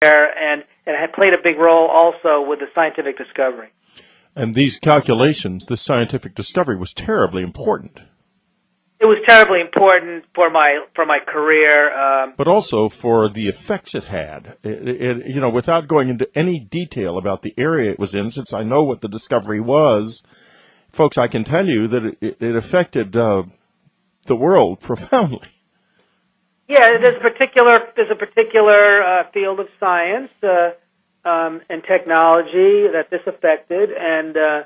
there, and it had played a big role also with the scientific discovery. And these calculations, this scientific discovery, was terribly important. It was terribly important for my for my career, um, but also for the effects it had. It, it, you know, without going into any detail about the area it was in, since I know what the discovery was, folks, I can tell you that it, it affected uh, the world profoundly. Yeah, there's a particular there's a particular uh, field of science uh, um, and technology that this affected, and uh,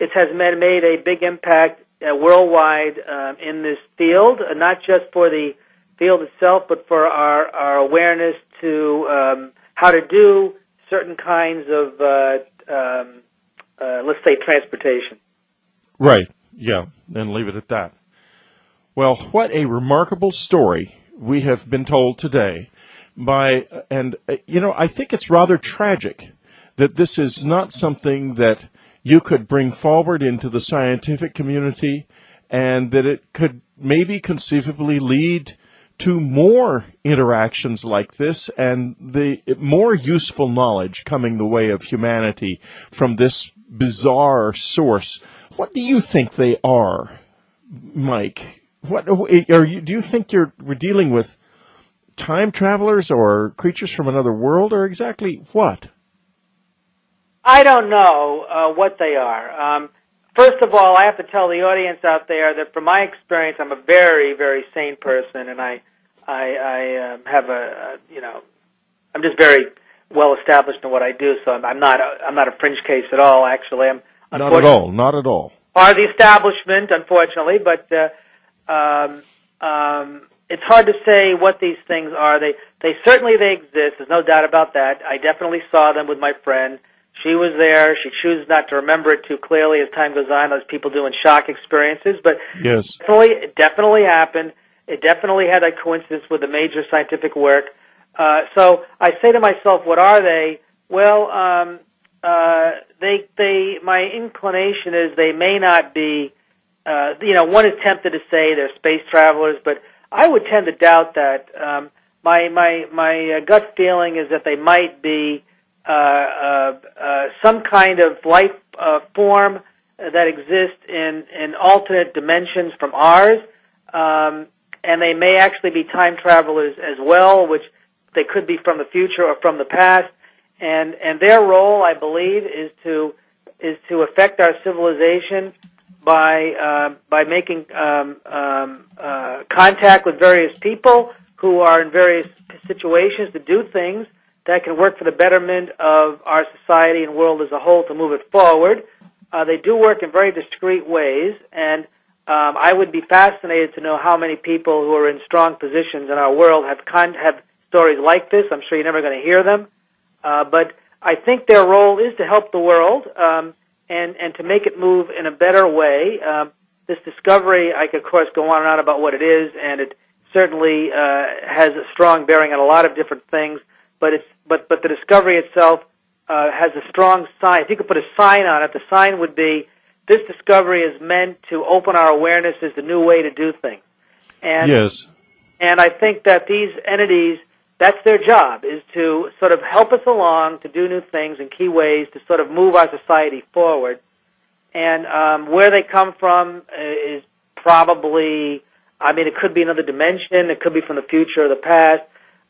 it has made, made a big impact uh, worldwide uh, in this field, uh, not just for the field itself, but for our, our awareness to um, how to do certain kinds of, uh, um, uh, let's say, transportation. Right. Yeah. And leave it at that. Well, what a remarkable story we have been told today by, and, uh, you know, I think it's rather tragic that this is not something that you could bring forward into the scientific community and that it could maybe conceivably lead to more interactions like this and the more useful knowledge coming the way of humanity from this bizarre source. What do you think they are, Mike? What are you, do you think you're we're dealing with time travelers or creatures from another world, or exactly what? I don't know uh, what they are. Um, first of all, I have to tell the audience out there that from my experience, I'm a very, very sane person, and I, I, I um, have a, a, you know, I'm just very well established in what I do. So I'm, I'm not, a, I'm not a fringe case at all. Actually, I'm not at all, not at all. Are the establishment, unfortunately, but uh, um, um, it's hard to say what these things are. They, they certainly they exist. There's no doubt about that. I definitely saw them with my friend. She was there. She chooses not to remember it too clearly as time goes on, as people do in shock experiences. But yes, definitely, it definitely happened. It definitely had a coincidence with a major scientific work. Uh, so I say to myself, what are they? Well, um, uh, they, they, my inclination is they may not be. Uh, you know, one is tempted to say they're space travelers, but I would tend to doubt that. Um, my my my uh, gut feeling is that they might be uh, uh, uh, some kind of life uh, form that exists in, in alternate dimensions from ours, um, and they may actually be time travelers as well, which they could be from the future or from the past. And and their role, I believe, is to is to affect our civilization by uh, by making um, um, uh, contact with various people who are in various situations to do things that can work for the betterment of our society and world as a whole to move it forward. Uh, they do work in very discreet ways, and um, I would be fascinated to know how many people who are in strong positions in our world have con- have stories like this. I'm sure you're never going to hear them, uh, but I think their role is to help the world um, and and to make it move in a better way. Um, this discovery, I could of course go on and on about what it is, and it certainly uh, has a strong bearing on a lot of different things but it's but but the discovery itself uh, has a strong sign. If you could put a sign on it, the sign would be this discovery is meant to open our awareness as the new way to do things. And yes. And I think that these entities, that's their job, is to sort of help us along to do new things in key ways to sort of move our society forward. And um, where they come from uh, is probably, I mean, it could be another dimension, it could be from the future or the past.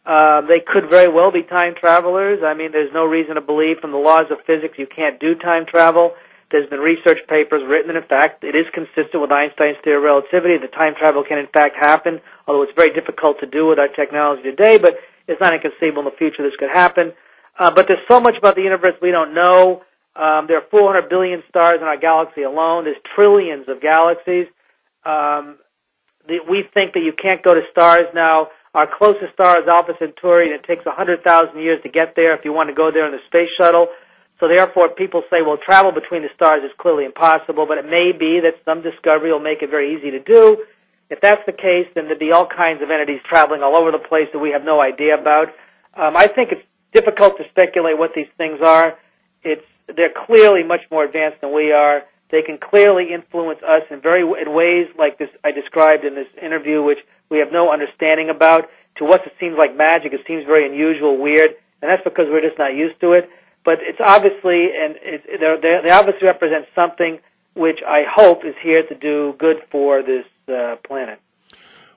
Uh, they could very well be time travelers. I mean, there's no reason to believe from the laws of physics you can't do time travel. There's been research papers written, and in fact, it is consistent with Einstein's theory of relativity that time travel can in fact happen, although it's very difficult to do with our technology today, but it's not inconceivable in the future this could happen. Uh, but there's so much about the universe we don't know. Um, there are 400 billion stars in our galaxy alone. There's trillions of galaxies. Um, the, we think that you can't go to stars now our closest star is Alpha Centauri, and it takes 100,000 years to get there if you want to go there in the space shuttle. So therefore, people say, well, travel between the stars is clearly impossible, but it may be that some discovery will make it very easy to do. If that's the case, then there'd be all kinds of entities traveling all over the place that we have no idea about. Um, I think it's difficult to speculate what these things are. It's they're clearly much more advanced than we are. They can clearly influence us in very in ways like this I described in this interview, which we have no understanding about. To us, it seems like magic. It seems very unusual, weird. and that's because we're just not used to it. But it's obviously, and it, they're, they obviously represent something which I hope is here to do good for this uh, planet.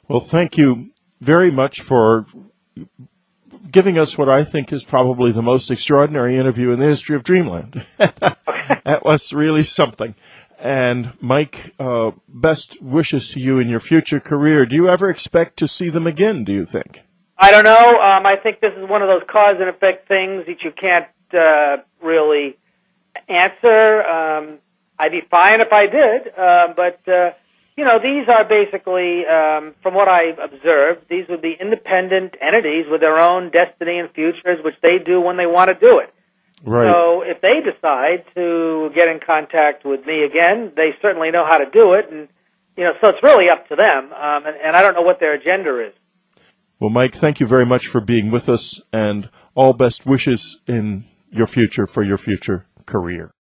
Well, thank you very much for giving us what I think is probably the most extraordinary interview in the history of Dreamland. that was really something. And Mike, uh, best wishes to you in your future career. Do you ever expect to see them again? Do you think? I don't know. Um, I think this is one of those cause and effect things that you can't uh, really answer. Um, I'd be fine if I did, uh, but uh, you know, these are basically, um, from what I've observed, these would be independent entities with their own destiny and futures, which they do when they want to do it. Right. So if they decide to get in contact with me again, they certainly know how to do it, and you know, so it's really up to them. Um, and, and I don't know what their agenda is. Well, Mike, thank you very much for being with us, and all best wishes in your future for your future career.